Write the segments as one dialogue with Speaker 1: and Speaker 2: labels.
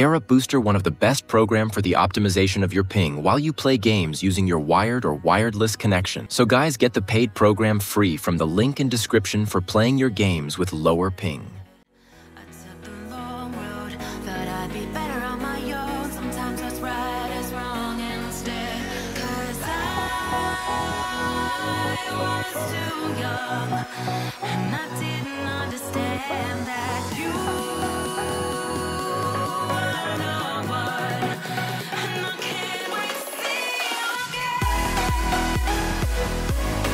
Speaker 1: Up Booster one of the best program for the optimization of your ping while you play games using your wired or wireless connection. So guys, get the paid program free from the link in description for playing your games with lower ping.
Speaker 2: And I didn't understand that you I can't wait to see you again.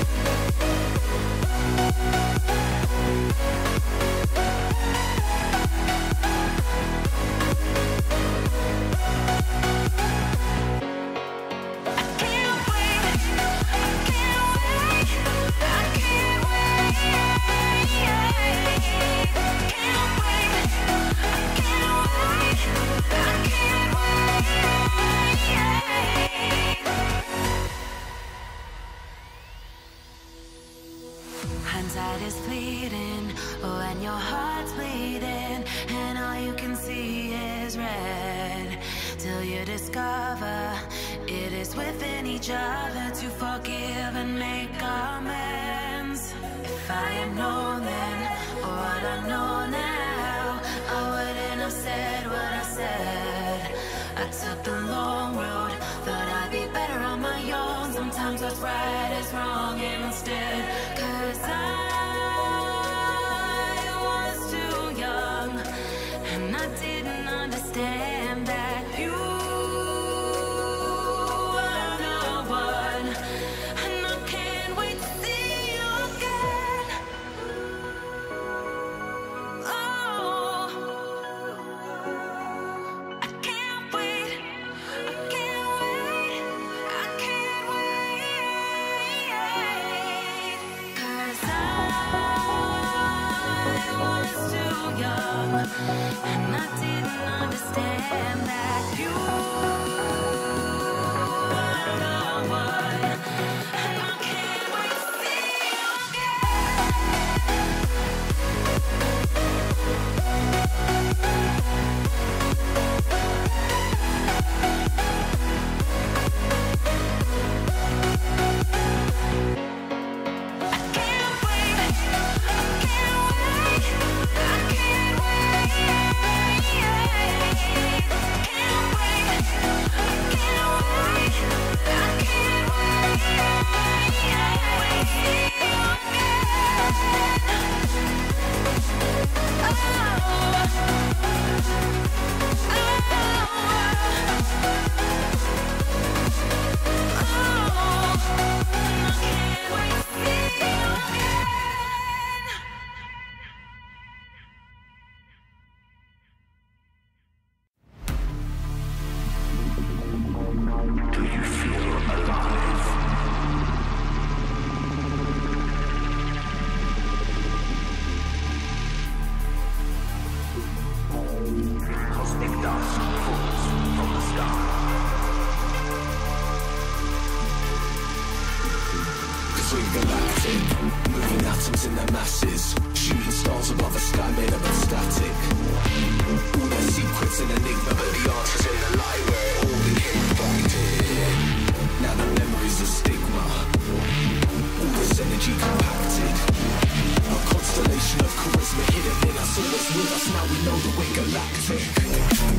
Speaker 2: Till you discover it is within each other to forgive and make amends. If I had known then, or what I know now, I wouldn't have said what I said. I took the long road, thought I'd be better on my own. Sometimes what's right is wrong instead. I didn't understand that you ashes Shooting stars above a sky made up of static. All their secrets and enigma But the answer's in the light where all became reflected Now the memories of stigma All this energy compacted. A constellation of charisma hidden in us All that's with
Speaker 3: us now we know the
Speaker 4: way galactic.